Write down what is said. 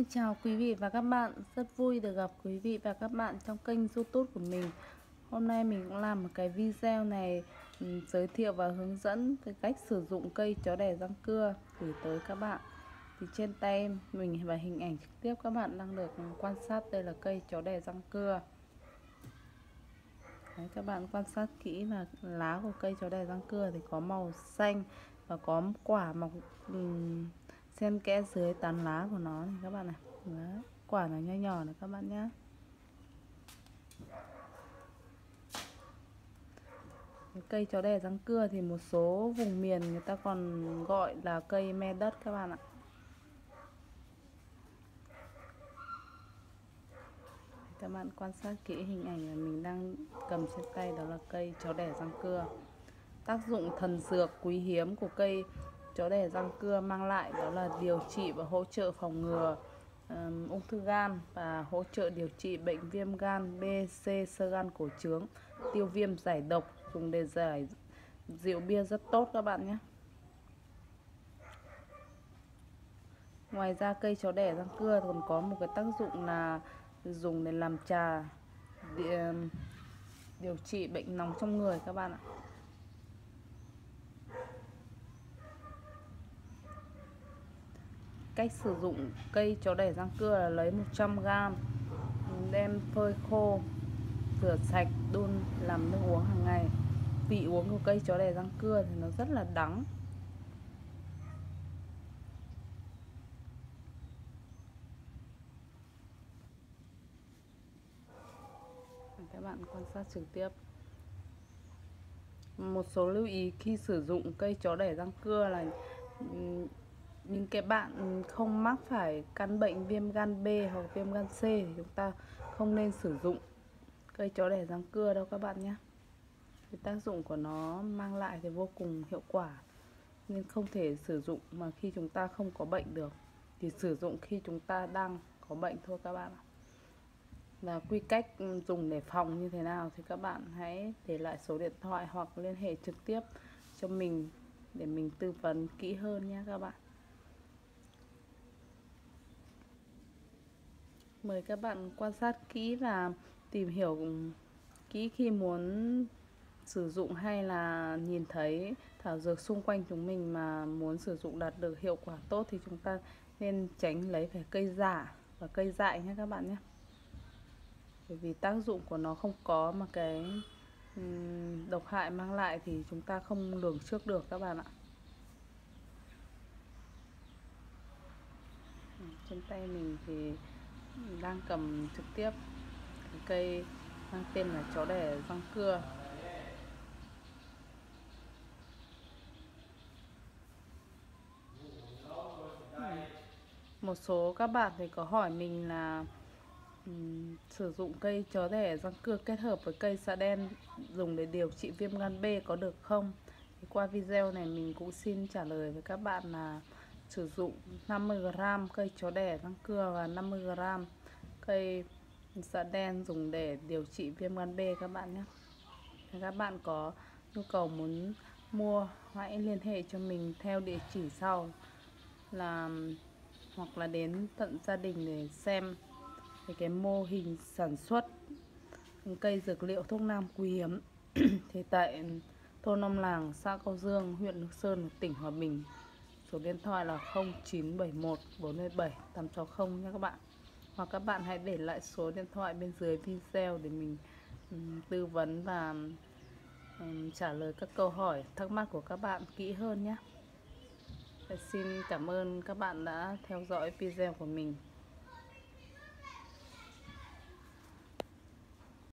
Xin chào quý vị và các bạn, rất vui được gặp quý vị và các bạn trong kênh youtube của mình. Hôm nay mình cũng làm một cái video này ừ, giới thiệu và hướng dẫn cái cách sử dụng cây chó đẻ răng cưa gửi tới các bạn. Thì trên tay mình và hình ảnh trực tiếp các bạn đang được quan sát đây là cây chó đẻ răng cưa. Đấy, các bạn quan sát kỹ là lá của cây chó đẻ răng cưa thì có màu xanh và có quả mọc um, xen kẽ dưới tán lá của nó này các bạn này. Đấy, quả nó nho nhỏ này các bạn nhé cây chó đẻ răng cưa thì một số vùng miền người ta còn gọi là cây me đất các bạn ạ. Các bạn quan sát kỹ hình ảnh mà mình đang cầm trên tay đó là cây chó đẻ răng cưa. Tác dụng thần dược quý hiếm của cây chó đẻ răng cưa mang lại đó là điều trị và hỗ trợ phòng ngừa um, ung thư gan và hỗ trợ điều trị bệnh viêm gan B, C, sơ gan cổ trướng, tiêu viêm giải độc, dùng để giải rượu bia rất tốt các bạn nhé. Ngoài ra cây chó đẻ răng cưa còn có một cái tác dụng là dùng để làm trà điều trị bệnh nóng trong người các bạn ạ. Cách sử dụng cây chó đẻ răng cưa là lấy 100g đem phơi khô, rửa sạch, đun, làm nước uống hàng ngày. Vị uống của cây chó đẻ răng cưa thì nó rất là đắng. Các bạn quan sát trực tiếp. Một số lưu ý khi sử dụng cây chó đẻ răng cưa là những cái bạn không mắc phải căn bệnh viêm gan B hoặc viêm gan C thì chúng ta không nên sử dụng cây chó đẻ răng cưa đâu các bạn nhé. Cái tác dụng của nó mang lại thì vô cùng hiệu quả, nên không thể sử dụng mà khi chúng ta không có bệnh được thì sử dụng khi chúng ta đang có bệnh thôi các bạn là quy cách dùng để phòng như thế nào thì các bạn hãy để lại số điện thoại hoặc liên hệ trực tiếp cho mình để mình tư vấn kỹ hơn nhé các bạn. Mời các bạn quan sát kỹ và tìm hiểu kỹ khi muốn sử dụng hay là nhìn thấy thảo dược xung quanh chúng mình mà muốn sử dụng đạt được hiệu quả tốt thì chúng ta nên tránh lấy phải cây giả và cây dại nhé các bạn nhé. Bởi vì tác dụng của nó không có mà cái độc hại mang lại thì chúng ta không lường trước được các bạn ạ. Trên tay mình thì đang cầm trực tiếp cái cây mang tên là chó đẻ răng cưa. Một số các bạn thì có hỏi mình là um, sử dụng cây chó đẻ răng cưa kết hợp với cây xạ đen dùng để điều trị viêm gan B có được không? Thì qua video này mình cũng xin trả lời với các bạn là sử dụng 50g cây chó đẻ răng cưa và 50g cây dạ đen dùng để điều trị viêm gan B các bạn nhé. Các bạn có nhu cầu muốn mua hãy liên hệ cho mình theo địa chỉ sau. Là hoặc là đến tận gia đình để xem về cái mô hình sản xuất cây dược liệu thuốc nam quý hiếm. Thì tại thôn Nam Làng, xã Cao Dương, huyện Nước Sơn, tỉnh Hòa Bình. Số điện thoại là 0971 47 860 nha các bạn. Hoặc các bạn hãy để lại số điện thoại bên dưới video để mình um, tư vấn và um, trả lời các câu hỏi thắc mắc của các bạn kỹ hơn nhé. Xin cảm ơn các bạn đã theo dõi video của mình.